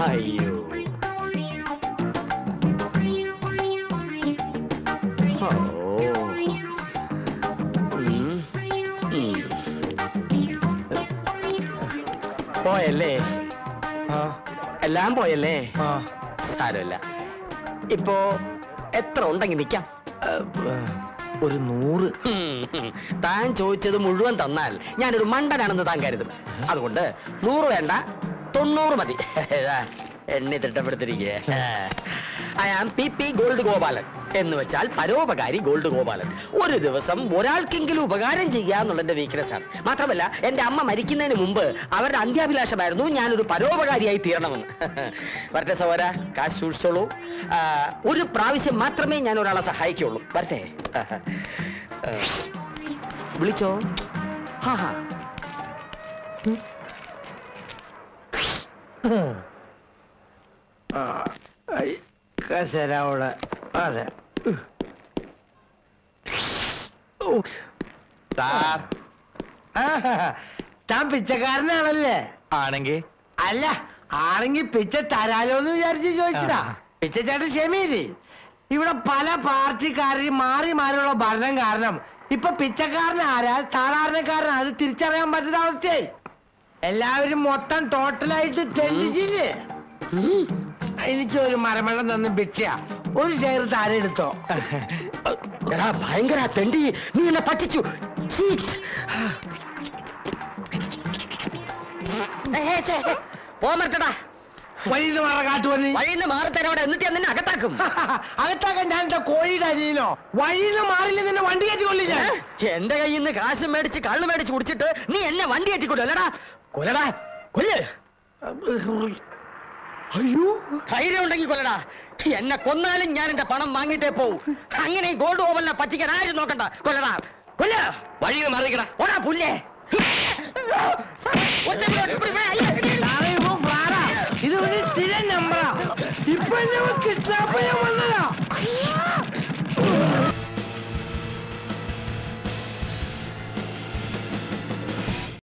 അയ്യോ. ഉം. ഉം. പോയല്ലേ? എല്ലാം പോയല്ലേ? സാരമില്ല. ഇപ്പോ എത്ര ഉണ്ടെങ്കിൽ നിൽക്കാം ഒരു നൂറ്. താൻ ചോദിച്ചത് മുഴുവൻ തന്നാൽ ഞാനൊരു മണ്ടനാണെന്ന് താൻ കരുതും. അതുകൊണ്ട് നൂറ് വേണ്ട തൊണ്ണൂറ് മതി. എന്നെ തിട്ടപ്പെടുത്തിരിക്കുക I am P P gold Gopalan എന്ന് വെച്ചാൽ പരോപകാരി ഗോൾഡ് ഗോപാലൻ. ഒരു ദിവസം ഒരാൾക്കെങ്കിലും ഉപകാരം ചെയ്യുക എന്നുള്ളതിന്റെ വീക്ക്നെസ് ആണ്. മാത്രമല്ല എന്റെ അമ്മ മരിക്കുന്നതിന് മുമ്പ് അവരുടെ അന്ത്യാഭിലാഷമായിരുന്നു ഞാനൊരു പരോപകാരിയായി തീരണമെന്ന്. വരട്ടെ സഹോര കാശ് സൂക്ഷിച്ചോളൂ. ഒരു പ്രാവശ്യം മാത്രമേ ഞാൻ ഒരാളെ സഹായിക്കുള്ളൂ വരട്ടെ. വിളിച്ചോ? ഹാ ഹാ. കസര അവിടെ. അതെ. സാർ. താൻ പിച്ചക്കാരനാണല്ലേ? ആണെങ്കിൽ? അല്ല ആണെങ്കി പിച്ച തരാലോന്ന് വിചാരിച്ച് ചോദിച്ചതാ. പിച്ചച്ചേട്ടൻ ക്ഷമയില്ലേ? ഇവിടെ പല പാർട്ടിക്കാരും മാറി മാറിയുള്ള ഭരണം കാരണം ഇപ്പൊ പിച്ചക്കാരൻ ആരാ? സാധാരണക്കാരൻ അത് തിരിച്ചറിയാൻ പറ്റുന്ന അവസ്ഥയായി. എല്ലാവരും മൊത്തം ടോട്ടലായിട്ട് എനിക്ക് ഒരു മരമണ്ണം തന്ന് ഭിക്ഷയാ. ഒരു ചെയർ താഴെ എടുത്തോ. എടാ ഭയങ്കര തെണ്ടി. നീ എന്നെ പറ്റിച്ചു. പോമർത്തടാ വഴിന്ന് മാറ കാട്ടുവന്നി വഴിന്ന് മാറി എന്നിട്ട് ഞാൻ നിന്നെ അകത്താക്കും. അകത്താക്കാൻ ഞാൻ എന്താ കോഴിയുടെ അരിയിലോ? വഴിന്ന് മാറില്ല നിന്നെ വണ്ടി കയറ്റി കൊള്ളില്ല ഏ? എന്റെ കയ്യിൽ നിന്ന് കാശ് മേടിച്ച് കള്ള് മേടിച്ച് കുടിച്ചിട്ട് നീ എന്നെ വണ്ടി കയറ്റിക്കൊള്ളു അല്ലടാ കൊല്ലടാ. കൊല്ല്. അയ്യോ ധൈര്യം ഉണ്ടെങ്കിൽ കൊല്ലടാ എന്നെ കൊന്നാലും ഞാൻ എന്റെ പണം വാങ്ങിയിട്ടേ പോവും അങ്ങനെ ഈ ഗോൾഡ് ഓവലിനെ പറ്റിക്കാൻ ആരും നോക്കണ്ട കൊല്ലടാ കൊല്ല വഴി മാറിക്കടാ ഓടാ പുല്ലേ സാറേ, ഇവൻ ഫ്രാഡാ. ഇത് ഒരു സ്ഥിരം നമ്പറാ ഇപ്പൊ എന്നെ കിട്ടാപ്പ ഞാൻ വന്നതാ